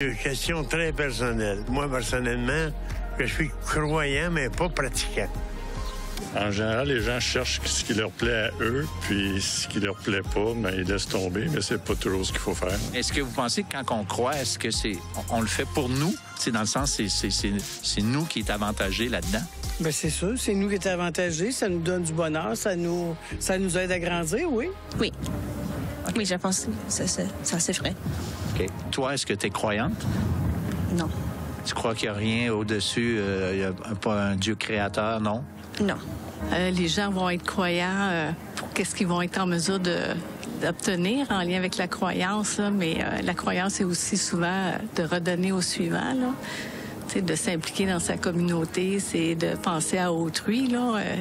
Une question très personnelle. Moi, personnellement, je suis croyant, mais pas pratiquant. En général, les gens cherchent ce qui leur plaît à eux, puis ce qui leur plaît pas, ben, ils laissent tomber, mais c'est pas toujours ce qu'il faut faire. Est-ce que vous pensez que quand on croit, est-ce que c'est on, on le fait pour nous? C'est dans le sens, c'est, c'est, c'est, c'est nous qui est avantagé là-dedans? Ben c'est sûr, c'est nous qui est avantagés, ça nous donne du bonheur, ça nous, ça nous aide à grandir, oui. Oui. Oui, je pense que ça, ça, ça c'est vrai. OK. Toi, est-ce que tu es croyante? Non. Tu crois qu'il n'y a rien au-dessus, euh, il y a un- pas un Dieu créateur, non? Non. Euh, les gens vont être croyants euh, pour qu'est-ce qu'ils vont être en mesure de d'obtenir en lien avec la croyance, là, mais euh, la croyance c'est aussi souvent euh, de redonner au suivant, là. Tu sais, de s'impliquer dans sa communauté, c'est de penser à autrui. Là. Euh,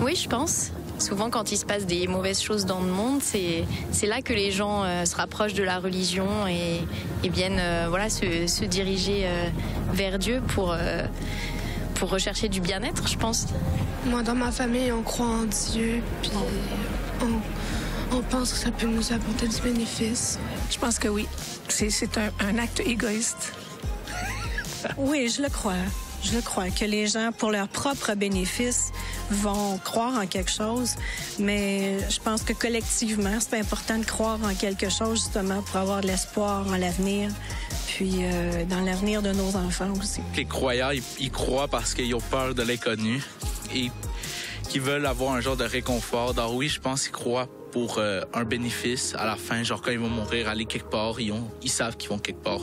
Oui, je pense. Souvent, quand il se passe des mauvaises choses dans le monde, c'est c'est là que les gens euh, se rapprochent de la religion et, et viennent euh, voilà se, se diriger euh, vers Dieu pour euh, pour rechercher du bien-être, je pense. Moi, dans ma famille, on croit en Dieu, puis on, on pense que ça peut nous apporter du bénéfice. Je pense que oui. C'est c'est un, un acte égoïste. Oui, je le crois. Je crois que les gens, pour leur propre bénéfice, vont croire en quelque chose, mais je pense que collectivement, c'est important de croire en quelque chose justement pour avoir de l'espoir en l'avenir, puis euh, dans l'avenir de nos enfants aussi. Les croyants, ils, croient parce qu'ils ont peur de l'inconnu et qu'ils veulent avoir un genre de réconfort. Donc oui, je pense qu'ils croient pour euh, un bénéfice à la fin, genre quand ils vont mourir, aller quelque part, ils savent qu'ils vont quelque part.